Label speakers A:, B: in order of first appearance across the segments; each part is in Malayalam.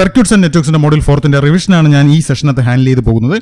A: സർക്യൂട്ട്സ് ആൻഡ് നെറ്റ്വർക്സിന്റെ മോഡൽ ഫോർത്തിന്റെ റിവിഷനാണ് ഞാൻ ഈ സെഷനകത്ത് ഹാൻഡിൽ ചെയ്ത് പോകുന്നത്.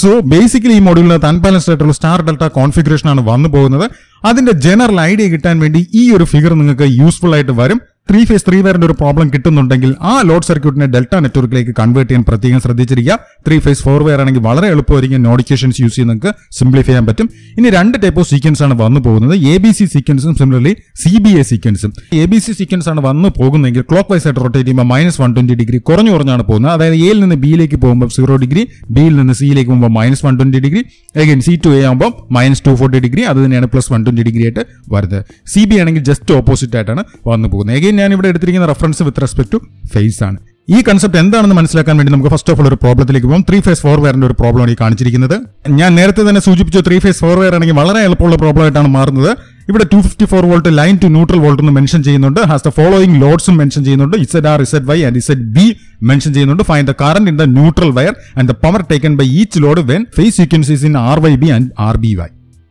A: സോ ബേസിക്കലി ഈ മോഡലിന് അൺബാലൻസ്ഡ് ആയിട്ടുള്ള സ്റ്റാർ ഡെൽറ്റ കോൺഫിഗറേഷൻ ആണ് വന്നു പോകുന്നത്. അതിന്റെ ജനറൽ ഐഡിയ കിട്ടാൻ വേണ്ടി ഈ ഒരു ഫിഗർ നിങ്ങൾക്ക് യൂസ്ഫുൾ ആയിട്ട് വരും. ത്രീ ഫേസ് ത്രീ വയറിന്റെ ഒരു പ്രോബ്ലം കിട്ടുന്നുണ്ടെങ്കിൽ ആ ലോഡ് സർക്യൂട്ടിനെ ഡെൽറ്റ നെറ്റ്വർക്കിലേക്ക് കൺവേർട്ട് ചെയ്യാൻ പ്രത്യേകം ശ്രദ്ധിച്ചിരിക്കുക. ത്രീ ഫേസ് ഫോർ വയർ ആണെങ്കിൽ വളരെ എളുപ്പമായിരിക്കും നോഡിക്കേഷൻസ് യൂസ് ചെയ്ത് നിങ്ങൾക്ക് സിംപ്ലിഫൈ ചെയ്യാൻ പറ്റും. ഇനി രണ്ട് ടൈപ്പ് ഓഫ് സീക്വൻസ് ആണ് വന്നു പോകുന്നത്. എ ബി സി സീക്വൻസും സിമിലർലി സി ബി എ സീക്വൻസും എ ബി സി സീക്വൻസ് ആണ് വന്നു പോകുന്നതെങ്കിൽ ക്ലോക്ക് വൈസ് ആയിട്ട് റൊട്ടേറ്റ് ചെയ്യുമ്പോൾ മൈനസ് വൺ ട്വന്റി ഡിഗ്രി കുറഞ്ഞു കുറഞ്ഞാണ് പോകുന്നത്. അതായത് എയിൽ നിന്ന് ബിയിലേക്ക് പോകുമ്പോൾ സീറോ ഡിഗ്രി ബിയിൽ നിന്ന് സിയിലേക്ക് പോകുമ്പോൾ minus one twenty degree again C to A ആകുമ്പോൾ മൈനസ് ടു ഫോർട്ടി ഡിഗ്രി അത് തന്നെയാണ് പ്ലസ് വൺ ട്വന്റി ഡിഗ്രി ആയിട്ട് വരുന്നത്. സി ബി ആണെങ്കിൽ ജസ്റ്റ് ഓപ്പോസിറ്റ് ആയിട്ടാണ് വന്നു പോകുന്നത്. അഗൈൻ ഞാൻ ഇവിടെ എടുത്തിരിക്കുന്ന reference with respect to phase ആണ്. ഈ കൺസെപ്റ്റ് എന്താണെന്ന് മനസ്സിലാക്കാൻ വേണ്ടി നമുക്ക് ഫസ്റ്റ് ഓഫ് ഓൾ ഒരു പ്രോബ്ലത്തിലേക്ക് പോകും. ത്രീ ഫേസ് ഫോർ വെയറിന്റെ ഒരു പ്രോബ്ലമാണ് ഈ കാണിച്ചിരിക്കുന്നത്. ഞാൻ നേരത്തെ തന്നെ സൂചിപ്പിച്ചു ത്രീ ഫേസ് ഫോർ വെയർ ആണെങ്കിൽ വളരെ എളുപ്പമുള്ള പ്രോബ്ലം ആയിട്ടാണ് മാറുന്നത്. ഇവിടെ two fifty four volt line to neutral volt എന്ന് മെൻഷൻ ചെയ്യുന്നുണ്ട്. ഹാസ് ദ ഫോളോയിങ് ലോഡ്സും മെൻഷൻ ചെയ്യുന്നുണ്ട്. Z R Z Y and Z B mention ചെയ്യുന്നുണ്ട്. Find the current in the neutral wire and the power taken by each load when phase sequences in R Y B and R B Y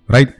A: right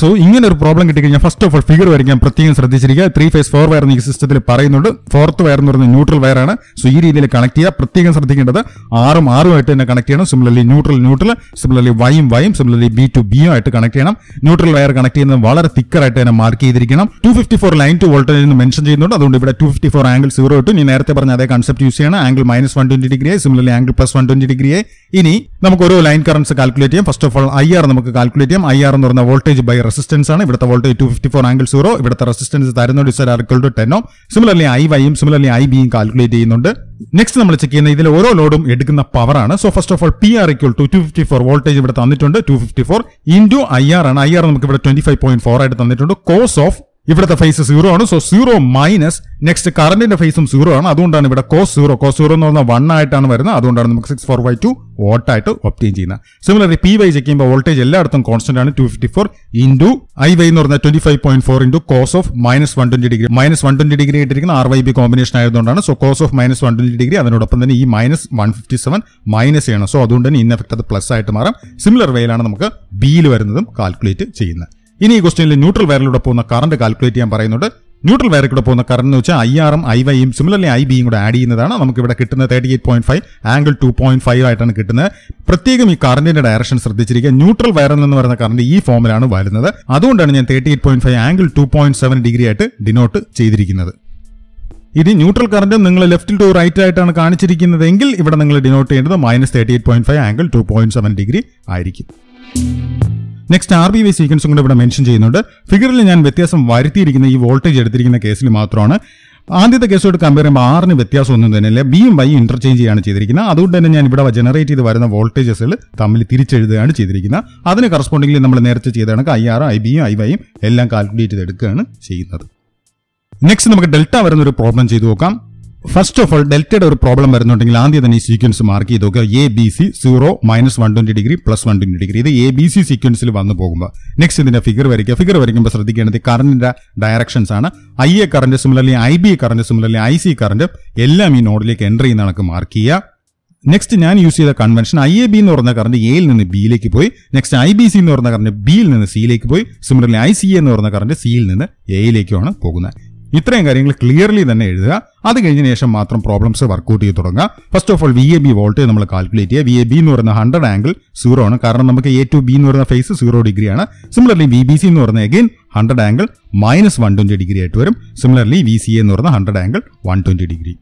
A: so ഇങ്ങനെ ഒരു പ്രോബ്ലം കിട്ടിക്കഴിഞ്ഞാൽ ഫസ്റ്റ് ഓഫ് ഓൾ ഫിഗർ വരയ്ക്കാൻ പ്രത്യേകം ശ്രദ്ധിച്ചിരിക്കുക. ത്രീ ഫേസ് ഫോർ വയർ ഈ സിസ്റ്റത്തിൽ പറയുന്നുണ്ട്. ഫോർത്ത് വയർ എന്ന് പറയുന്നത് ന്യൂട്രൽ വയറാണ് സോ ഈ രീതിയിൽ കണക്ട് ചെയ്യുക. പ്രത്യേകം ശ്രദ്ധിക്കേണ്ടത് ആറും ആറുമായിട്ട് തന്നെ കണക്ട് ചെയ്യണം. സിമിലർലി ന്യൂട്രൽ ന്യൂട്രൽ സിമിലർലി വൈയും വൈയും സിമിലർലി ബി ടു ബിയും ആയിട്ട് കണക്ട് ചെയ്യണം. ന്യൂട്രൽ വയർ കണക്ട് ചെയ്യുന്നത് വളരെ തിക്കറായിട്ട് തന്നെ മാർക്ക് ചെയ്തിരിക്കണം. Two fifty four line to voltage എന്ന് മെൻഷൻ ചെയ്യുന്നുണ്ട്. അതുകൊണ്ട് ഇവിടെ two fifty four angle zero ഇട്ടു. നീ നേരത്തെ പറഞ്ഞ അതേ കൺസെപ്റ്റ് യൂസ് ചെയ്യണം. Angle minus one twenty degree similarly angle plus one twenty degree ഇനി നമുക്ക് ഓരോ ലൈൻ കറൻസ് കാൽക്കുലേറ്റ് ചെയ്യാം. First of all I R നമുക്ക് കാൽക്കുലേറ്റ് ചെയ്യാം. ഐ ആർ എന്ന് പറഞ്ഞ വോൾട്ടേജ് ബൈ റെസിസ്റ്റൻസ് ആണ്. ഇവിടുത്തെ voltage two fifty four angle zero ഇവിടുത്തെ റെസിസ്റ്റൻസ് തരുന്നുണ്ട് is R equal to ten ohm similarly I വൈയും similarly I ബിയും കാൽക്കുലേറ്റ് ചെയ്യുന്നുണ്ട്. നെക്സ്റ്റ് നമ്മൾ ചെക്ക് ചെയ്യുന്ന ഇതിൽ ഓരോ ലോഡും എടുക്കുന്ന പവർ ആണ്. So first of all P R equal to two fifty four voltage ഇവിടെ തന്നിട്ടുണ്ട് two fifty four into I R ആണ്. ഐ ആർ നമുക്ക് ഇവിടെ ട്വന്റി ഫൈവ് പോയിന്റ് ഫോർ ആയിട്ട് തന്നിട്ടുണ്ട്. കോസ് ഓഫ് ഇവിടുത്തെ ഫേസ് സീറോ ആണ്. സോ സീറോ മൈനസ് നെക്സ്റ്റ് കറന്റിന്റെ ഫേസും സീറോ ആണ്. അതുകൊണ്ടാണ് ഇവിടെ കോസ് സീറോ കോസ് സീറോ എന്ന് പറഞ്ഞാൽ വൺ ആയിട്ടാണ് വരുന്നത്. അതുകൊണ്ടാണ് നമുക്ക് സിക്സ് ഫോർ ബൈ ടു വോട്ടായിട്ട് ഒപ്റ്റെയിൻ ചെയ്യുന്നത്. സിമിലർലി പി വൈ ചെയ്യുമ്പോൾ വോൾട്ടേജ് എല്ലായിടത്തും കോൺസ്റ്റന്റ് ആണ്. Two fifty four into I Y എന്ന് പറഞ്ഞാൽ twenty five point four into cos of minus one twenty degree minus one twenty degree ആയിട്ടിരിക്കുന്ന ആർ വൈ ബി കോമ്പിനേഷൻ ആയതുകൊണ്ടാണ്. So cos of minus one twenty degree അതിനോടൊപ്പം തന്നെ ഈ minus one fifty seven minus ചെയ്യണം. സോ അതുകൊണ്ട് തന്നെ ഇൻ എഫക്ട് അത് പ്ലസ് ആയിട്ട് മാറാം. സിമിലർ വേയിലാണ് നമുക്ക് ബിയിൽ വരുന്നതും കാൽക്കുലേറ്റ് ചെയ്യുന്നത്. ഇനി ഈ ക്വസ്റ്റ്യനിൽ ന്യൂട്രൽ വയറിലൂടെ പോകുന്ന കറണ്ട് കാൽക്കുലേറ്റ് ചെയ്യാൻ പറയുന്നുണ്ട്. ന്യൂട്രൽ വയറിൽ കൂടെ പോകുന്ന കറണ്ട് എന്ന് വെച്ചാൽ ഐ ആറും ഐ വൈയും സിമിലർലി ഐ ബിയും കൂടെ ആഡ് ചെയ്യുന്നതാണ്. നമുക്ക് ഇവിടെ കിട്ടുന്ന thirty eight point five angle two point five ആയിട്ടാണ് കിട്ടുന്നത്. പ്രത്യേകം ഈ കറണ്ടിന്റെ ഡയറക്ഷൻ ശ്രദ്ധിച്ചിരിക്കുക. ന്യൂട്രൽ വയറിൽ നിന്ന് വരുന്ന കറണ്ട് ഈ ഫോമിലാണ് വരുന്നത്. അതുകൊണ്ടാണ് ഞാൻ thirty eight point five angle two point seven degree ആയിട്ട് ഡിനോട്ട് ചെയ്തിരിക്കുന്നത്. ഇനി ന്യൂട്രൽ കറണ്ട് നിങ്ങൾ ലെഫ്റ്റിൽ ടു റൈറ്റ് ആയിട്ടാണ് കാണിച്ചിരിക്കുന്നതെങ്കിൽ ഇവിടെ നിങ്ങൾ ഡിനോട്ട് ചെയ്യേണ്ടത് minus thirty eight point five angle two point seven degree ആയിരിക്കും. നെക്സ്റ്റ് ആർ ബി വൈ സീക്വൻസും കൂടെ ഇവിടെ മെൻഷൻ ചെയ്യുന്നുണ്ട്. ഫിഗറിൽ ഞാൻ വ്യത്യാസം വരുത്തിയിരിക്കുന്ന ഈ വോൾട്ടേജ് എടുത്തിരിക്കുന്ന കേസിൽ മാത്രമാണ്. ആദ്യത്തെ കേസോട് കമ്പയർ ചെയ്യുമ്പോൾ ആറിന് വ്യത്യാസമൊന്നും തന്നെയില്ല ബിയും വൈ ഇന്റർചേഞ്ച് ചെയ്യാണ് ചെയ്തിരിക്കുന്നത്. അതുകൊണ്ട് തന്നെ ഞാൻ ഇവിടെ ജനറേറ്റ് ചെയ്ത് വരുന്ന വോൾട്ടേജസിൽ തമ്മിൽ തിരിച്ചെഴുതുകയാണ് ചെയ്തിരിക്കുന്നത്. അതിന് കറസ്പോണ്ടിംഗിൽ നമ്മൾ നേരത്തെ ചെയ്ത കണക്ക് ഐ ആറും ഐ ബിയും ഐ വൈയും എല്ലാം കാൽക്കുലേറ്റ് ചെയ്ത് എടുക്കുകയാണ് ചെയ്യുന്നത്. നെക്സ്റ്റ് നമുക്ക് ഡെൽറ്റ വരുന്ന ഒരു പ്രോബ്ലം ചെയ്തു നോക്കാം. ഫസ്റ്റ് ഓഫ് ഓൾ ഡെൽറ്റയുടെ ഒരു പ്രോബ്ലം വരുന്നുണ്ടെങ്കിൽ ആദ്യം തന്നെ ഈ സീക്വൻസ് മാർക്ക് ചെയ്ത് നോക്കുക. A B C zero minus one twenty degree plus one twenty degree ഇത് എ ബി സി സീക്വൻസിൽ വന്നു പോകുമ്പോൾ നെക്സ്റ്റ് ഇതിന്റെ ഫിഗർ വരയ്ക്കുക. ഫിഗർ വരയ്ക്കുമ്പോൾ ശ്രദ്ധിക്കേണ്ടത് കറന്റിന്റെ ഡയറക്ഷൻസ് ആണ്. I A current similarly I B current similarly I C current എല്ലാം ഈ നോഡിലേക്ക് എന്റർ ചെയ്യുന്ന കണക്ക് മാർക്ക് ചെയ്യുക. നെക്സ്റ്റ് ഞാൻ യൂസ് ചെയ്ത കൺവെൻഷൻ ഐ എ ബി എന്ന് പറഞ്ഞ കറണ്ട് എയിൽ നിന്ന് ബിയിലേക്ക് പോയി. നെക്സ്റ്റ് ഐ ബി സി എന്ന് പറഞ്ഞ കറണ്ട് ബിയിൽ നിന്ന് സിയിലേക്ക് പോയി. സിമിലർലി ഐ സി എന്ന് പറഞ്ഞ കറണ്ട് സിയിൽ നിന്ന് എയിലേക്കുമാണ് പോകുന്നത്. ഇത്രയും കാര്യങ്ങൾ ക്ലിയർലി തന്നെ എഴുതുക. അത് കഴിഞ്ഞ ശേഷം മാത്രം പ്രോബ്ലംസ് വർക്കൗട്ട് ചെയ്ത് തുടങ്ങുക. First of all V A B voltage നമ്മൾ കാൽക്കുലേറ്റ് ചെയ്യുക. വി എ ബി എന്ന് പറയുന്ന ഹൺഡ്രഡ് ആംഗിൾ സീറോ ആണ്. കാരണം നമുക്ക് എ ടു ബി എന്ന് പറയുന്ന ഫേസ് സീറോ ഡിഗ്രി ആണ്. സിമിലർലി വി ബി സി എന്ന് പറയുന്ന again hundred angle minus one twenty degree ആയിട്ട് വരും. സിമിലർലി വി സി എന്ന് പറയുന്ന hundred angle one twenty degree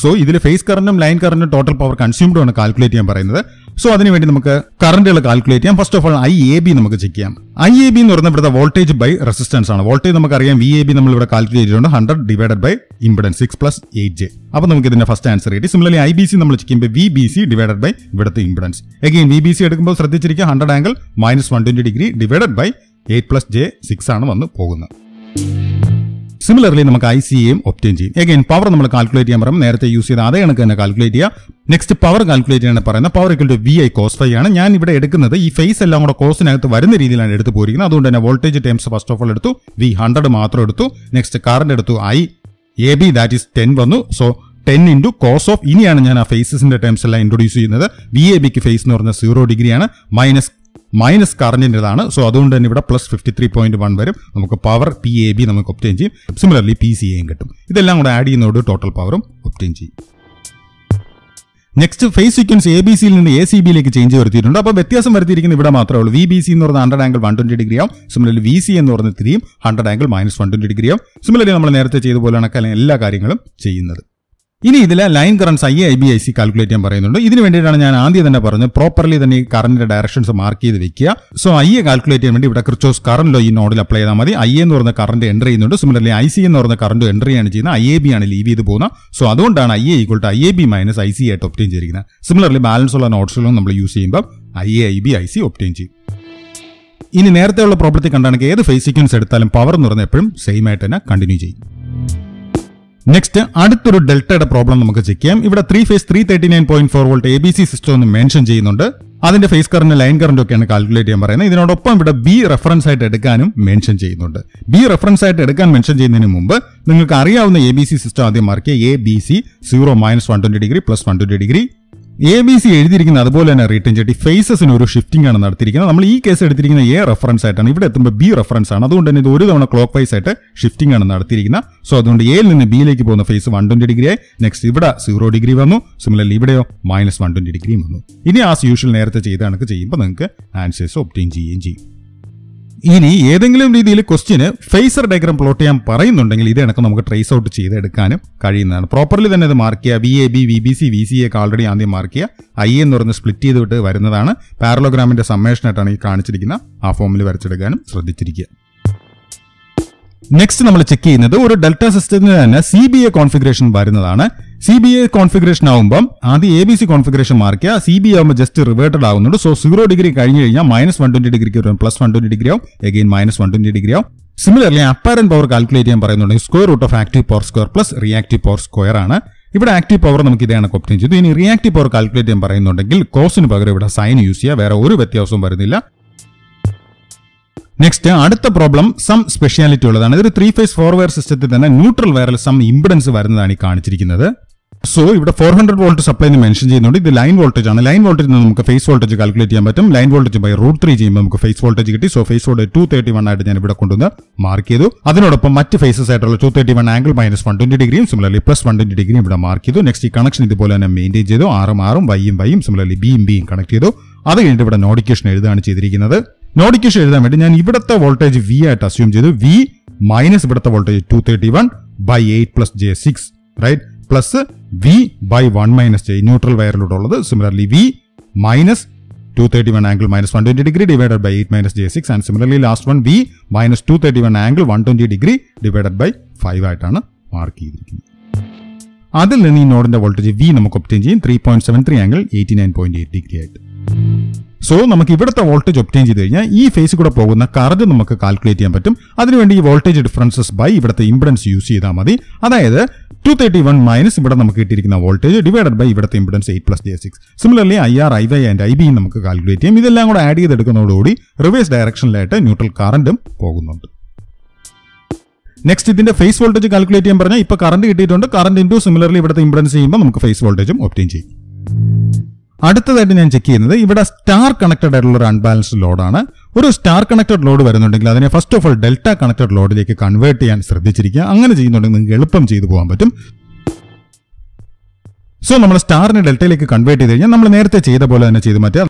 A: so ഇതിൽ ഫേസ് കറന്റും ലൈൻ കറന്റും ടോട്ടൽ പവർ കൺസ്യൂംഡും ആണ് കാൽക്കുലേറ്റ് ചെയ്യാൻ പറയുന്നത്. സോ അതിനുവേണ്ടി നമുക്ക് കറണ്ടുകൾ കാൽക്കുലേറ്റ് ചെയ്യാം. First of all I A B നമുക്ക് ചെക്ക് ചെയ്യാം. ഐ എ ബി എന്ന് പറയുന്നത് ഇവിടുത്തെ വോൾട്ടേജ് ബൈ റെസിസ്റ്റൻസ് ആണ്. വോൾട്ടേജ് നമുക്കറിയാം വി എ ബി നമ്മൾ ഇവിടെ കാൽക്കുലേറ്റ് ചെയ്തിട്ടുണ്ട്. Hundred divided by impedance six plus eight J അപ്പോൾ നമുക്ക് ഇതിന്റെ ഫസ്റ്റ് ആൻസർ കിട്ടി. സിമിലർലി ഐ ബി സി നമ്മൾ ചെക്ക് ചെയ്യുമ്പോൾ V B C divided by ഇവിടുത്തെ impedance again V B C എടുക്കുമ്പോൾ ശ്രദ്ധിച്ചിരിക്കുക hundred angle minus one twenty degree divided by eight plus J six ആണ് വന്ന് പോകുന്നത്. സിമിലർലി നമുക്ക് ഐ സി എയും ഒപ്റ്റെയിൻ ചെയ്യും. എഗൈൻ പവർ നമ്മൾ കാൽക്കുലേറ്റ് ചെയ്യാൻ പറയുമ്പോൾ നേരത്തെ യൂസ് ചെയ്ത അതേ കണക്ക് തന്നെ കാൽക്കുലേറ്റ് ചെയ്യുക. നെക്സ്റ്റ് പവർ കാൽക്കുലേറ്റ് ചെയ്യാൻ പറയുന്നത് power equal to V I cos phi ആണ്. ഞാൻ ഇവിടെ എടുക്കുന്നത് ഈ ഫേസ് എല്ലാം കൂടെ കോസിനകത്ത് വരുന്ന രീതിയിലാണ് എടുത്ത് പോയിരിക്കുന്നത്. അതുകൊണ്ട് തന്നെ voltage times first of all എടുത്തു. വി ഹൺഡ്രഡ് മാത്രം എടുത്തു. നെക്സ്റ്റ് കറണ്ട് എടുത്തു. I A B that is ten വന്നു. So ten into cos of ഇനിയാണ് ഞാൻ ആ ഫേസസിന്റെ ടേംസ് എല്ലാം ഇൻട്രൊഡ്യൂസ് ചെയ്യുന്നത്. വി എ ബിക്ക് ഫേസ് എന്ന് പറഞ്ഞാൽ സീറോ ഡിഗ്രിയാണ് മൈനസ് മൈനസ് കറന്റിന്റെതാണ് സോ അതുകൊണ്ട് തന്നെ ഇവിടെ plus fifty three point one വരും. നമുക്ക് പവർ പി എ ബി നമുക്ക് ഒപ്റ്റെയിൻ ചെയ്യും. സിമിലർലി പി സി എയും കിട്ടും. ഇതെല്ലാം കൂടെ ആഡ് ചെയ്യുന്നതോട് ടോട്ടൽ പവറും ഒപ്റ്റെയിൻ ചെയ്യും. Next phase sequence A B സിയിൽ നിന്ന് എ സി ബിയിലേക്ക് ചേഞ്ച് വരുത്തിയിട്ടുണ്ട്. അപ്പോൾ വ്യത്യാസം വരുത്തിയിരിക്കുന്നത് ഇവിടെ മാത്രമേ ഉള്ളൂ. വി ബി സി എന്ന് പറഞ്ഞ hundred angle one twenty degree ആവും. സിമിലർലി വി സി എന്ന് പറഞ്ഞ ത്രീയും hundred angle minus one twenty degree ആവും. സിമിലർലി നമ്മൾ നേരത്തെ ചെയ്ത പോലെയാണ് എല്ലാ കാര്യങ്ങളും ചെയ്യുന്നത്. ഇനി ഇതിലെ line currents I I B I C calculate ചെയ്യാൻ പറയുന്നുണ്ട്. ഇതിന് വേണ്ടിയിട്ടാണ് ഞാൻ ആദ്യം തന്നെ പറഞ്ഞത് പ്രോപ്പർലി തന്നെ ഈ കറന്റിന്റെ ഡയറക്ഷൻസ് മാർക്ക് ചെയ്ത് വെക്കുക. സോ ഐ എ കാൽക്കുലേറ്റ് ചെയ്യാൻ വേണ്ടി ഇവിടെ ക്രിച്ചോസ് കറന്റ് ലോ ഈ നോഡിൽ അപ്ലൈ ചെയ്താൽ മതി. ഐ എന്ന് പറഞ്ഞ കറന്റ് എന്റർ ചെയ്യുന്നുണ്ട്. സിമിലർലി ഐ സി എന്ന് പറഞ്ഞ കറന്റ് എന്റർ ചെയ്യാണ് ചെയ്യുന്നത്. ഐ എ ബി ആണ് ലീവ് ചെയ്ത് പോകുന്നത്. സോ അതുകൊണ്ടാണ് I A equal to I A B minus I C ആയിട്ട് ഒപ്റ്റെയിൻ ചെയ്തിരിക്കുന്നത്. സിമിലർലി ബാലൻസ് ഉള്ള നോട്ട്സിലും നമ്മൾ യൂസ് ചെയ്യുമ്പോൾ I A I B I C obtain ചെയ്യും. ഇനി നേരത്തെയുള്ള പ്രോബ്ലത്തിൽ കണ്ടാണെങ്കിൽ ഏത് ഫേസ് സീക്വൻസ് എടുത്താലും പവർ എന്ന് പറഞ്ഞാൽ എപ്പോഴും സെയിം ആയിട്ട് തന്നെ കണ്ടിന്യൂ ചെയ്യും. നെക്സ്റ്റ് അടുത്തൊരു ഡെൽറ്റയുടെ പ്രോബ്ലം നമുക്ക് ചെക്ക് ചെയ്യാം. ഇവിടെ three phase three thirty nine point four volt A B C system ഒന്ന് മെൻഷൻ ചെയ്യുന്നുണ്ട്. അതിന്റെ ഫേസ് കറന്റ് ലൈൻ കറന്റ് ഒക്കെയാണ് കാൽക്കുലേറ്റ് ചെയ്യാൻ പറയുന്നത്. ഇതിനോടൊപ്പം ഇവിടെ ബി റെഫറൻസ് ആയിട്ട് എടുക്കാനും മെൻഷൻ ചെയ്യുന്നുണ്ട്. ബി റെഫറൻസ് ആയിട്ട് എടുക്കാൻ മെൻഷൻ ചെയ്യുന്നതിന് മുമ്പ് നിങ്ങൾക്ക് അറിയാവുന്ന എ ബി സി സിസ്റ്റം ആദ്യം mark A B C zero minus one twenty degree plus one twenty degree A B C എഴുതിയിരിക്കുന്നത് അതുപോലെ തന്നെ റീട്ടേൺ ചെയ്തി ഫേസസിന് ഒരു ഷിഫ്റ്റിംഗ് ആണ് നടത്തിയിരിക്കുന്നത്. നമ്മൾ ഈ കേസ് എടുത്തിരിക്കുന്ന എ റെഫറൻസ് ആയിട്ടാണ്. ഇവിടെ എത്തുമ്പോൾ ബി റെഫറൻസ് ആണ്. അതുകൊണ്ട് തന്നെ ഇത് ഒരു തവണ ക്ലോക്ക് വൈസ് ആയിട്ട് ഷിഫ്റ്റിംഗ് ആണ് നടത്തിയിരിക്കുന്നത്. സോ അതുകൊണ്ട് എയിൽ നിന്ന് ബിയിലേക്ക് പോകുന്ന ഫേസ് വൺ ട്വന്റി ഡിഗ്രി ആയി. നെക്സ്റ്റ് ഇവിടെ സീറോ ഡിഗ്രി വന്നു. സിമിലർലി ഇവിടെയോ മൈനസ് വൺ ട്വന്റി ഡിഗ്രിയും വന്നു. ഇനി ആസ് യൂഷ്വൽ നേരത്തെ ചെയ്ത കണക്ക് ചെയ്യുമ്പോൾ നിങ്ങൾക്ക് ആൻസേഴ്സ് ഒപ്റ്റെയിൻ ചെയ്യുകയും ചെയ്യും. ഇനി ഏതെങ്കിലും രീതിയിൽ ക്വസ്റ്റ്യന് ഫേസർ ഡയഗ്രാം പ്ലോട്ട് ചെയ്യാൻ പറയുന്നുണ്ടെങ്കിൽ ഇത് നമുക്ക് ട്രേസ് ഔട്ട് ചെയ്തെടുക്കാനും കഴിയുന്നതാണ്. പ്രോപ്പർലി തന്നെ ഇത് മാർക്ക് ചെയ്യുക. B A B V B C V C ഒക്കെ ആൾറെഡി ആദ്യം മാർക്ക് ചെയ്യുക. ഐ എന്ന് പറഞ്ഞ് സ്പ്ലിറ്റ് ചെയ്തിട്ട് വരുന്നതാണ്. പാരലോഗ്രാമിന്റെ സമ്മേഷനായിട്ടാണ് ഈ കാണിച്ചിരിക്കുന്ന ആ ഫോമിൽ വരച്ചെടുക്കാനും ശ്രദ്ധിച്ചിരിക്കുക. നെക്സ്റ്റ് നമ്മൾ ചെക്ക് ചെയ്യുന്നത് ഒരു ഡെൽറ്റ സിസ്റ്റത്തിന് തന്നെ സി ബി എ കോൺഫിഗറേഷൻ വരുന്നതാണ്. സി ബി എ കോൺഫിഗറേഷൻ ആകുമ്പോൾ ആദ്യം A B C configuration mark C B ആകുമ്പോൾ ജസ്റ്റ് റിവേർട്ടഡ് ആകുന്നുണ്ട് സോ സീറോ ഡിഗ്രി കഴിഞ്ഞ് കഴിഞ്ഞാൽ മൈനസ് വൺ ട്വന്റി ഡിഗ്രിക്ക് വരും. പ്ലസ് വൺ ട്വന്റി ഡിഗ്രി ആവും. Again minus one twenty degree ആവും. സിമിലർലി അപ്പാരന്റ് പവർ കാൽക്കുലേറ്റ് ചെയ്യാൻ പറയുന്നുണ്ടെങ്കിൽ square root of active power square plus reactive power square ആണ്. ഇവിടെ ആക്റ്റീവ് പവർ നമുക്ക് ഇതാണ് ഒപ്റ്റൈൻ ചെയ്തു. ഇനി റിയാക്റ്റീവ് പവർ കാൽക്കുലേറ്റ് ചെയ്യാൻ പറയുന്നുണ്ടെങ്കിൽ കോസിന് പകരം ഇവിടെ സൈൻ യൂസ് ചെയ്യുക വേറെ ഒരു വ്യത്യാസവും വരുന്നില്ല. നെക്സ്റ്റ് അടുത്ത പ്രോബ്ലം സം സ്പെഷ്യാലിറ്റി ഉള്ളതാണ്. ഇതൊരു ത്രീ ഫേസ് ഫോർ വയർ സിസ്റ്റത്തിൽ തന്നെ ന്യൂട്രൽ വയറിൽ സം ഇമ്പിഡൻസ് വരുന്നതാണ് ഈ കാണിച്ചിരിക്കുന്നത്. സോ ഇവിടെ ഫോർ ഹൺഡ്രഡ് വോൾട്ട് സപ്ലൈ എന്ന് മെൻഷൻ ചെയ്യുന്നുണ്ട്. ഇത് ലൈൻ വോൾട്ടേജ് ആണ്. ലൈൻ വോൾട്ടേജ് നമുക്ക് ഫേസ് വോൾട്ടേജ് കാൽക്കുലേറ്റ് ചെയ്യാൻ പറ്റും. Line voltage by root three ചെയ്യുമ്പോൾ നമുക്ക് ഫേസ് വോൾട്ടേജ് കിട്ടി. So phase voltage two thirty one ആയിട്ട് ഞാൻ ഇവിടെ കൊണ്ടുവന്ന് മാർക്ക് ചെയ്തു. അതിനോടൊപ്പം മറ്റ് ഫേസസ് ആയിട്ടുള്ള two thirty one angle minus one twenty ഡിഗ്രിയും സിമിലർലി പ്ലസ് വൺ ട്വന്റി ഡിഗ്രിയും ഇവിടെ മാർക്ക് ചെയ്തു. നെക്സ്റ്റ് ഈ കണക്ഷൻ ഇതുപോലെ തന്നെ മെയിന്റെയിൻ ചെയ്തു. ആറും ആറും വൈയും വൈയും സിമിലർലി ബിയും ബിയും കണക്ട് ചെയ്തു. അത് കഴിഞ്ഞിട്ട് ഇവിടെ നോഡിക്കേഷൻ എഴുതാണ് ചെയ്തിരിക്കുന്നത്. നോഡിക്കേഷൻ എഴുതാൻ വേണ്ടി ഞാൻ ഇവിടുത്തെ വോൾട്ടേജ് വി ആയിട്ട് അസ്യൂം ചെയ്തു. വി മൈനസ് ഇവിടുത്തെ voltage two thirty one by eight plus J six right plus V by one minus J neutral വയറിലൂടെ ഉള്ളത്. Similarly V minus two thirty one angle minus one twenty degree divided by eight minus J six and similarly last one V minus two thirty one angle one twenty degree divided by five ആയിട്ടാണ് മാർക്ക് ചെയ്തിരിക്കുന്നത്. അതിൽ നിന്ന് ഈ നോഡിന്റെ വോൾട്ടേജ് വി നമുക്ക് ഒപ്റ്റെയിൻ ചെയ്യും. Three point seven three angle eighty nine point eight degree ആയിട്ട്. സോ നമുക്ക് ഇവിടുത്തെ വോൾട്ടേജ് ഒപ്റ്റെയിൻ ചെയ്ത് കഴിഞ്ഞാൽ ഈ ഫേസിൽ കൂടെ പോകുന്ന കറന്റ് നമുക്ക് കാൽക്കുലേറ്റ് ചെയ്യാൻ പറ്റും. അതിനുവേണ്ടി ഈ വോൾട്ടേജ് ഡിഫറൻസസ് ബൈ ഇവിടുത്തെ ഇംപിഡൻസ് യൂസ് ചെയ്താൽ മതി. അതായത് ടു തേർട്ടി വൺ മൈനസ് ഇവിടെ നമുക്ക് കിട്ടിയിരിക്കുന്ന വോൾട്ടേജ് ഡിവൈഡഡ് ബൈ ഇവിടുത്തെ impedance eight plus J six similarly I R I Y and I B നമുക്ക് കാൽക്കുലേറ്റ് ചെയ്യും. ഇതെല്ലാം കൂടെ ആഡ് ചെയ്തെടുക്കുന്നതോടുകൂടി റിവേഴ്സ് ഡയറക്ഷനിലായിട്ട് ന്യൂട്രൽ കറന്റും പോകുന്നുണ്ട്. നെക്സ്റ്റ് ഇതിന്റെ ഫേസ് വോൾട്ടേജ് കാൽക്കുലേറ്റ് ചെയ്യാൻ പറഞ്ഞാൽ ഇപ്പൊ കറന്റ് കിട്ടിയിട്ടുണ്ട്. കറന്റ് ഇന്റു സിമിലർലി ഇവിടുത്തെ ഇംപിഡൻസ് ചെയ്യുമ്പോൾ നമുക്ക് ഫേസ് വോൾട്ടേജും ഒപ്റ്റെയിൻ ചെയ്യും. അടുത്തതായിട്ട് ഞാൻ ചെക്ക് ചെയ്യുന്നത് ഇവിടെ സ്റ്റാർ കണക്റ്റഡ് ആയിട്ടുള്ള ഒരു അൺബാലൻസ്ഡ് ലോഡാണ് ഒരു സ്റ്റാർ കണക്റ്റഡ് ലോഡ് വരുന്നുണ്ടെങ്കിൽ അതിനെ first of all delta connected ലോഡിലേക്ക് കൺവേർട്ട് ചെയ്യാൻ ശ്രദ്ധിച്ചിരിക്കുക. അങ്ങനെ ചെയ്യുന്നുണ്ടെങ്കിൽ നിങ്ങൾക്ക് എളുപ്പം ചെയ്തു പോകാൻ പറ്റും. സോ നമ്മൾ സ്റ്റാറിനെ ഡെൽറ്റയിലേക്ക് കൺവേർട്ട് ചെയ്ത് കഴിഞ്ഞാൽ നമ്മൾ നേരത്തെ ചെയ്ത പോലെ തന്നെ ചെയ്ത് മാറ്റുക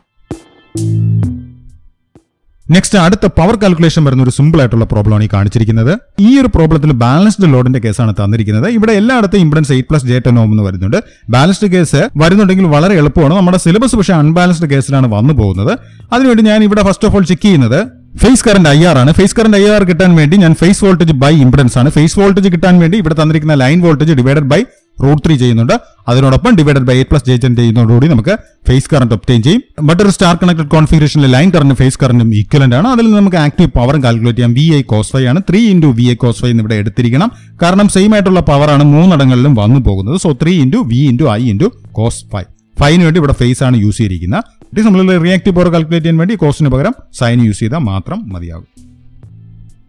A: നെക്സ്റ്റ് അടുത്ത പവർ കാൽക്കുലേഷൻ വരുന്ന ഒരു സിമ്പിൾ ആയിട്ടുള്ള പ്രോബ്ലമാണ് ഈ കാണിച്ചിരിക്കുന്നത്. ഈ ഒരു പ്രോബ്ലത്തിൽ ബാലൻസ്ഡ് ലോഡിന്റെ കേസാണ് തന്നിരിക്കുന്നത്. ഇവിടെ എല്ലായിടത്തും impedance eight plus J ten ohm എന്ന് വരുന്നുണ്ട്. ബാലൻസ്ഡ് കേസ് വരുന്നുണ്ടെങ്കിൽ വളരെ എളുപ്പമാണ്. നമ്മുടെ സിലബസ് പക്ഷേ അൺബാലൻസ്ഡ് കേസിലാണ് വന്നു പോകുന്നത്. അതിനുവേണ്ടി ഞാൻ ഇവിടെ ഫസ്റ്റ് ഓഫ് ഓൾ ചെക്ക് ചെയ്യുന്നത്. ഫേസ് കറന്റ് ഐ ആർ ആണ്. ഫേസ് കറന്റ് ഐ ആർ കിട്ടാൻ വേണ്ടി ഞാൻ ഫേസ് വോൾട്ടേജ് ബൈ ഇംപിഡൻസ് ആണ്. ഫേസ് വോൾട്ടേജ് കിട്ടാൻ വേണ്ടി ഇവിടെ തന്നിരിക്കുന്ന line voltage divided by root three ചെയ്യുന്നുണ്ട്. അതിനോടൊപ്പം divided by eight plus J ten ചെയ്യുന്നതോടുകൂടി നമുക്ക് ഫേസ് കറന്റ് ഒപ്റ്റെയിൻ ചെയ്യും. ഒരു സ്റ്റാർ കണക്ടഡ് കോൺഫിഗറേഷനിലെ ലൈൻ കറന്റ് ഫേസ് കറന്റും ഈക്വലന്റ് ആണ്. അതിൽ നമുക്ക് ആക്റ്റീവ് പവറും കാൽക്കുലേറ്റ് ചെയ്യാം. വി ഐ കോസ് ഫൈ ആണ്. Three into V I cos phi എന്ന് ഇവിടെ എടുത്തിരിക്കണം. കാരണം സെയിം ആയിട്ടുള്ള പവറാണ് മൂന്നിടങ്ങളിലും വന്നു പോകുന്നത്. So three into V into I into cos phi fine വേണ്ടി ഇവിടെ ഫേസ് ആണ് യൂസ് ചെയ്തിരിക്കുന്നത്. നമ്മൾ റിയാക്റ്റീവ് പവർ കാൽക്കുലേറ്റ് ചെയ്യാൻ വേണ്ടി കോസിന് പകരം സൈൻ യൂസ് ചെയ്താൽ മാത്രം മതിയാകും.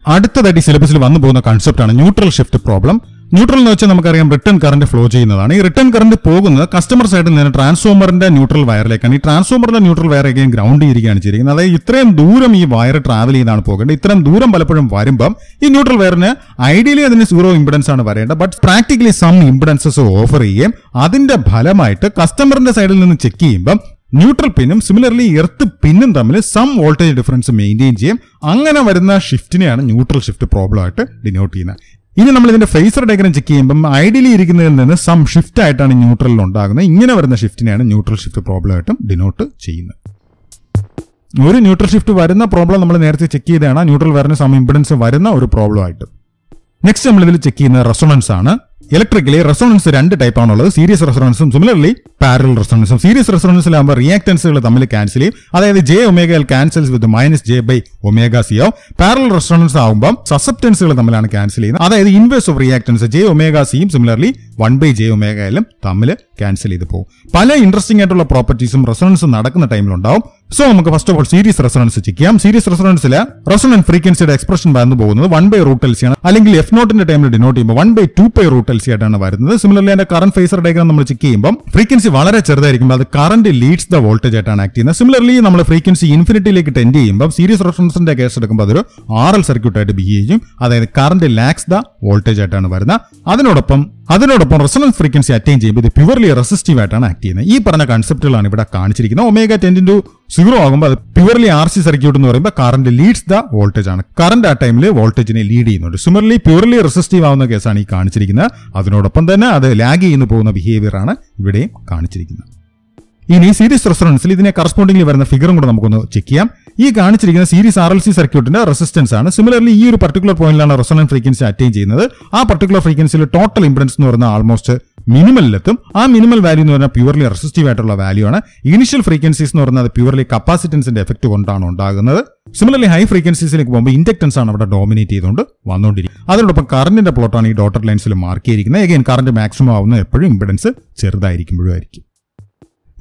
A: അടുത്തതായിട്ട് സിലബസിൽ വന്നു പോകുന്ന കൺസെപ്റ്റ് ആണ്. ന്യൂട്രൽ ഷിഫ്റ്റ് പ്രോബ്ലം ന്യൂട്രൽ എന്ന് വെച്ചാൽ നമുക്കറിയാം റിട്ടേൺ കറന്റ് ഫ്ലോ ചെയ്യുന്നതാണ്. ഈ റിട്ടേൺ കറന്റ് പോകുന്നത് കസ്റ്റമർ സൈഡിൽ നിന്ന് ട്രാൻസ്ഫോമറിന്റെ ന്യൂട്രൽ വയറിലേക്കാണ് ഈ ട്രാൻസ്ഫോമറിന്റെ ന്യൂട്രൽ വയർ again ഗ്രൗണ്ട് ചെയ്തിരിക്കുകയാണ് ചെയ്തിരിക്കുന്നത്. അതായത് ഇത്രയും ദൂരം ഈ വയർ ട്രാവൽ ചെയ്താണ് പോകേണ്ടത്. ഇത്രയും ദൂരം പലപ്പോഴും വരുമ്പം ഈ ന്യൂട്രൽ വയറിന് ഐഡിയലി അതിന് സീറോ ഇമ്പിഡൻസ് ആണ് വരേണ്ടത്. But practically some impedances offer ചെയ്യുകയും അതിന്റെ ഫലമായിട്ട് കസ്റ്റമറിന്റെ സൈഡിൽ നിന്ന് ചെക്ക് ചെയ്യുമ്പം ന്യൂട്രൽ പിന്നും സിമിലർലി എർത്ത് പിന്നും തമ്മിൽ സം വോൾട്ടേജ് ഡിഫറൻസ് മെയിന്റെയിൻ ചെയ്യും. അങ്ങനെ വരുന്ന ഷിഫ്റ്റിനെയാണ് ന്യൂട്രൽ ഷിഫ്റ്റ് പ്രോബ്ലം ആയിട്ട് ഡിനോട്ട് ചെയ്യുന്നത്. ഇനി നമ്മൾ ഇതിന്റെ ഫേസർ ഡയഗ്രം ചെക്ക് ചെയ്യുമ്പം ഐഡിയലി ഇരിക്കുന്നതിൽ നിന്ന് സം ഷിഫ്റ്റ് ആയിട്ടാണ് ന്യൂട്രലിൽ ഉണ്ടാകുന്നത്. ഇങ്ങനെ വരുന്ന ഷിഫ്റ്റിനെയാണ് ന്യൂട്രൽ ഷിഫ്റ്റ് പ്രോബ്ലം ആയിട്ടും ഡിനോട്ട് ചെയ്യുന്നത്. ഒരു ന്യൂട്രൽ ഷിഫ്റ്റ് വരുന്ന പ്രോബ്ലം നമ്മൾ നേരത്തെ ചെക്ക് ചെയ്തതാണ്. ന്യൂട്രൽ വരുന്ന സം ഇമ്പിഡൻസ് വരുന്ന ഒരു പ്രോബ്ലം ആയിട്ട്. നെക്സ്റ്റ് നമ്മൾ ഇതിൽ ചെക്ക് ചെയ്യുന്ന റെസൊണൻസ് ആണ്. ഇലക്ട്രിക്കലി റെസൊണൻസ് രണ്ട് ടൈപ്പ് ആണുള്ളത്. സീരിയസ് റെസൊണൻസും സിമിലർലി പാരൽ റെസൊണൻസും സീരീസ് റെസോണൻസിലാകുമ്പോൾ റിയാക്ടൻസുകൾ തമ്മിൽ ക്യാൻസൽ ചെയ്യും. അതായത് J omega cancels with minus J by omega C ആവും. പാരൽ റെസൊണൻസ് ആകുമ്പോൾ സസെപ്റ്റൻസുകൾ തമ്മിലാണ് ക്യാൻസൽ ചെയ്യുന്നത്. അതായത് inverse of reactance J omega സിയും similarly one by J omega എല്ലും തമ്മിൽ ക്യാൻസൽ ചെയ്ത് പോകും. പല ഇൻട്രസ്റ്റിംഗ് ആയിട്ടുള്ള പ്രോപ്പർട്ടീസും റെസൊണൻസ് നടക്കുന്ന ടൈമിലുണ്ടാവും സോ നമുക്ക് first of all series resonance check ചെയ്യാം. സീരീസ് റെസൊണൻസിൽ റെസണൻ ഫ്രീക്വൻസിയുടെ എക്സ്പ്രഷൻ വന്നു പോകുന്നത് one by root L C ആണ്. അല്ലെങ്കിൽ എഫ് നോട്ടിന്റെ ടൈമിൽ ഡിനോട്ട് ചെയ്യുമ്പോൾ one by two pi root L C ആയിട്ടാണ് വരുന്നത്. സിമിലർലി അതിന്റെ കറന്റ് ഫേസർ ഡയഗ്രാം നമ്മൾ ചെക്ക് ചെയ്യുമ്പോൾ ഫ്രീക്വൻസി വളരെ ചെറുതായിരിക്കുമ്പോൾ അത് കറന്റ് ലീഡ്സ് ദ വോൾട്ടേജ് ആയിട്ടാണ് ആക്ട് ചെയ്യുന്നത്. സിമിലർലി നമ്മൾ ഫ്രീക്വൻസി ഇൻഫിനിറ്റിയിലേക്ക് ടെൻഡ് ചെയ്യുമ്പോൾ സീരീസ് റെസൊണൻസിന്റെ കേസ് എടുക്കുമ്പോൾ അതൊരു ആർ എൽ സർക്യൂട്ട് ആയിട്ട് ബിഹേവ് ചെയ്യും. അതായത് കറന്റ് ലാക്സ് ദ വോൾട്ടേജ് ആയിട്ടാണ് വരുന്നത്. അതിനോടൊപ്പം അതിനോടൊപ്പം റെസണൽ ഫ്രീക്വൻസി അറ്റൈൻ ചെയ്യുമ്പോൾ ഇത് പ്യുവർലി റെസിസ്റ്റീവ് ആയിട്ടാണ് ആക്ട് ചെയ്യുന്നത്. ഈ പറഞ്ഞ കൺസെപ്റ്റുകളാണ് ഇവിടെ കാണിച്ചിരിക്കുന്നത്. ഒമേഗ ടെൻ ടു സീറോ ആകുമ്പോൾ അത് പ്യുവർലി ആർ സി സർക്യൂട്ട് എന്ന് പറയുമ്പോൾ കറന്റ് ലീഡ്സ് ദ വോൾട്ടേജ് ആണ്. കറന്റ് ആ ടൈമിൽ വോൾട്ടേജിനെ ലീഡ് ചെയ്യുന്നുണ്ട്. സിമിലർലി പ്യുവർലി റെസിസ്റ്റീവ് ആവുന്ന കേസാണ് ഈ കാണിച്ചിരിക്കുന്നത്. അതിനോടൊപ്പം തന്നെ അത് ലാഗ് ചെയ്യുന്നു പോകുന്ന ബിഹേവിയർ ആണ് ഇവിടെയും കാണിച്ചിരിക്കുന്നത്. ഇനി സീരീസ് റെസ്റ്റോറൻസിൽ ഇതിനെ കറസ്പോണ്ടിംഗ് വരുന്ന ഫിഗറും കൂടെ നമുക്കൊന്ന് ചെക്ക് ചെയ്യാം. ഈ കാണിച്ചിരിക്കുന്ന സീരീസ് ആർ എൽ സി സർക്യൂട്ടിന്റെ റെസിസ്റ്റൻസ് ആണ്. സിമിലർലി ഈ ഒരു പർട്ടിക്കുലർ പോയിന്റിലാണ് റെസൊണൻസ് ഫ്രീക്വൻസി അറ്റൈൻ ചെയ്യുന്നത്. ആ പർട്ടിക്കുലർ ഫ്രീക്വൻസിയിൽ ടോട്ടൽ ഇംപഡൻസ് എന്ന് പറയുന്ന ആൾമോസ്റ്റ് മിനിമലിലെത്തും ആ മിനിമൽ വാല്യൂ എന്ന് പറഞ്ഞാൽ പ്യുവർലി റെസിസ്റ്റീവ് ആയിട്ടുള്ള വാല്യൂ ആണ്. ഇനിഷ്യൽ ഫ്രീക്വൻസീസ് എന്ന് പറയുന്നത് പ്യുവർലി കപ്പാസിറ്റൻസിന്റെ എഫക്ട് കൊണ്ടാണ് ഉണ്ടാകുന്നത്. സിമിലർലി ഹൈ ഫ്രീക്വൻസീസിലേക്ക് പോകുമ്പോൾ ഇൻഡക്ടൻസ് ആണ് അവിടെ ഡോമിനേറ്റ് ചെയ്തുകൊണ്ട് വന്നുകൊണ്ടിരിക്കുന്നത്. അതിനോടൊപ്പം കറന്റിന്റെ പ്ലോട്ടാണ് ഈ ഡോട്ടർ ലൈൻസിൽ മാർക്ക് ചെയ്തിരിക്കുന്നത്. എഗെയിൻ കറന്റ് മാക്സിമം ആവുന്ന എപ്പോഴും ഇമ്പിഡൻസ് ചെറുതായിരിക്കുമ്പോഴും ആയിരിക്കും.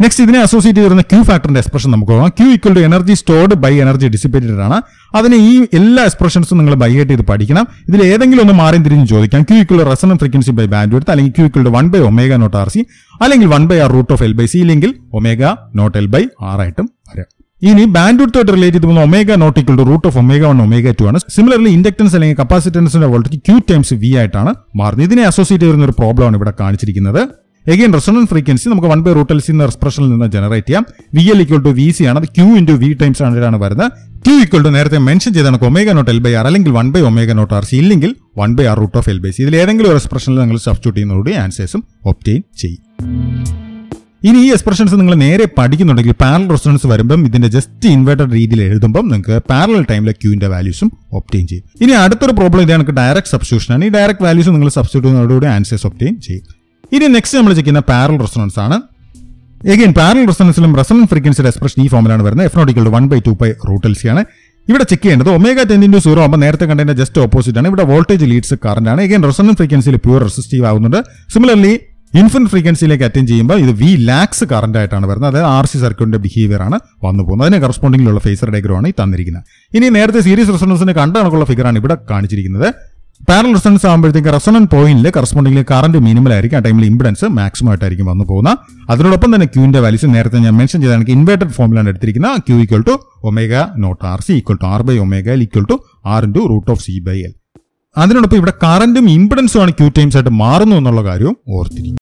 A: നെക്സ്റ്റ് ഇതിനെ അസോസിയേറ്റ് ചെയ്യുന്ന ക്യൂ ഫാക്ടറിന്റെ എക്സ്പ്രഷൻ നമുക്ക് നോക്കാം. Q equal to energy stored by energy dissipated ആണ്. അതിന് ഈ എല്ലാ എക്സ്പ്രഷൻസും നിങ്ങൾ ബൈ ആയിട്ട് ഇത് പഠിക്കണം. ഇതിൽ ഏതെങ്കിലും ഒന്ന് മാറി തിരിഞ്ഞ് ചോദിക്കാം. Q equal resonant frequency by band എടുത്ത് അല്ലെങ്കിൽ Q equal to one by omega naught R C അല്ലെങ്കിൽ one by R root of L by C ഇല്ലെങ്കിൽ omega naught L by R ആയിട്ടും വരാം. ഇനി ബാൻഡ് വിഡ്ത്തോട്ട് റിലേറ്റ് ചെയ്ത് omega naught equal to root of omega one omega two ആണ്. സിമിലർലി ഇൻഡക്ടൻസ് അല്ലെങ്കിൽ കപ്പാസിറ്റൻസിന്റെ വോൾട്ടേജ് ക്യൂ ടൈംസ് വി ആയിട്ടാണ് മാറുന്നത്. ഇതിനെ അസോസിയേറ്റ് ചെയ്യുന്ന ഒരു പ്രോബ്ലം ആണ് ഇവിടെ കാണിച്ചിരിക്കുന്നത്. എഗെയിൻ റെസൊണൻസ് ഫ്രീക്വൻസി നമുക്ക് one by root L C എന്ന എക്സ്പ്രഷനിൽ നിന്ന് ജനറേറ്റ് ചെയ്യാം. V L equal to V C ആണ്. അത് ക്യൂ ഇന്റു വി ടൈംസ് ആണ് വരുന്നത്. ക്യൂ ഇക്വൽ ടു നേരത്തെ മെൻഷൻ ചെയ്താണ് omega naught L by R അല്ലെങ്കിൽ one by omega naught R C ഇല്ലെങ്കിൽ one by R root of L by C ഇതിൽ ഏതെങ്കിലും ഒരു എക്സ്പ്രഷനിൽ നിങ്ങൾ സബ്സ്റ്റിറ്റ്യൂട്ട് ചെയ്യുന്നതോടെ ആൻസേഴ്സും ഒപ്റ്റെയിൻ ചെയ്യും. ഇനി ഈ എക്സ്പ്രഷൻസ് നിങ്ങൾ നേരെ പഠിക്കുന്നുണ്ടെങ്കിൽ പാരൽ റെസൊണൻസ് വരുമ്പം ഇതിന്റെ ജസ്റ്റ് ഇൻവേർട്ടഡ് രീതിയിൽ എഴുതുമ്പോൾ നിങ്ങൾക്ക് പാരൽ ടൈമിലെ ക്യൂവിന്റെ വാല്യൂസും ഒപ്റ്റെയിൻ ചെയ്യും. ഇനി അടുത്തൊരു പ്രോബ്ലം ഇതാണ് ഡയറക്ട് സബ്സ്റ്റിറ്റ്യൂഷൻ ആണ്. ഈ ഡയറക്ട് വാല്യൂസ് നിങ്ങൾ സബ്സ്റ്റിറ്റ്യൂട്ട് ചെയ്യുന്നതോടുകൂടി ആൻസേഴ്സ് ഒപ്റ്റെയിൻ ചെയ്യും. ഇനി നെക്സ്റ്റ് നമ്മൾ ചെയ്യുന്ന പാരൽ റെസൊണൻസ് ആണ്. എഗെയിൻ പാരൽ റെസൊണൻസിലും റെസൊണൻ ഫ്രീക്വൻസിയുടെ എക്സ്പ്രഷൻ ഈ ഫോമിലാണ് വരുന്നത്. F naught equal one by two by root L C ആണ്. ഇവിടെ ചെക്ക് ചെയ്യേണ്ടത് ഒമേഗ ടെൻ സീറോ ആകുമ്പോൾ നേരത്തെ കണ്ടതിന്റെ ജസ്റ്റ് ഓപ്പോസിറ്റ് ആണ്. ഇവിടെ വോൾട്ടേജ് ലീഡ്സ് കറന്റ് ആണ്. എഗെയിൻ റെസൊണൻസ് ഫ്രീക്വൻസിയിൽ പ്യൂർ റെസിസ്റ്റീവ് ആകുന്നുണ്ട് സിമിലർലി ഇൻഫിനിറ്റ് ഫ്രീക്വൻസിയിലേക്ക് അറ്റൻ ചെയ്യുമ്പോൾ ഇത് വി ലാക്സ് കറന്റ് ആയിട്ടാണ് വരുന്നത്. അതായത് ആർ സി സർക്യൂട്ടിന്റെ ബിഹേവിയർ ആണ് വന്നു പോകുന്നത്. അതിന് കറസ്പോണ്ടിങ്ങിലുള്ള ഫേസർ ആണ് ഈ തന്നിരിക്കുന്നത്. ഇനി നേരത്തെ സീരീസ് റെസൊണൻസിന് കണ്ട കണക്കുള്ള ഫിഗറാണ് ഇവിടെ കാണിച്ചിരിക്കുന്നത്. പാരൽ റെസൊണൻസ് ആകുമ്പോഴത്തേക്ക് റെസൊണൻ പോയിന്റിൽ കറസ്പോണ്ടിങ്ങിൽ കറന്റ് മിനിമൽ ആയിരിക്കും. ആ ടൈമിൽ ഇമ്പിഡൻസ് മാക്സിമം ആയിട്ടായിരിക്കും വന്നു പോകുന്ന അതിനോടൊപ്പം തന്നെ ക്യൂവിന്റെ വാല്യൂസ് നേരത്തെ ഞാൻ മെൻഷൻ ചെയ്താണ് ഇൻവേർട്ടഡ് ഫോമിലാണ് എടുത്തിരിക്കുന്നത്. Q equal to omega naught R C equal to R by omega equal to R into root of C by L അതിനോടൊപ്പം ഇവിടെ കറന്റും ഇമ്പിഡൻസും ആണ് ക്യൂ ടൈംസ് ആയിട്ട് മാറുന്നു എന്നുള്ള കാര്യവും ഓർത്തിരിക്കും